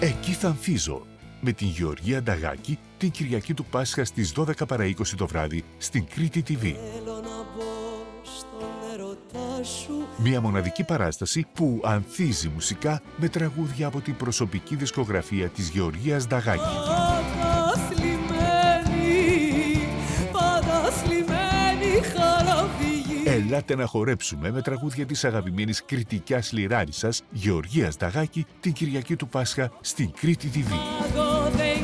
Εκεί θα ανθίζω με την Γεωργία Νταγάκη την Κυριακή του Πάσχα στις 12 παρα 20 το βράδυ στην Κρήτη TV. Μια μοναδική παράσταση που ανθίζει μουσικά με τραγούδια από την προσωπική δισκογραφία της Γεωργίας Νταγάκη. Ελάτε να χορέψουμε με τραγούδια της αγαπημένης κριτικιάς λιράρισας Γεωργίας Νταγάκη την Κυριακή του Πάσχα στην Κρήτη TV.